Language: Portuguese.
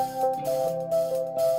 Música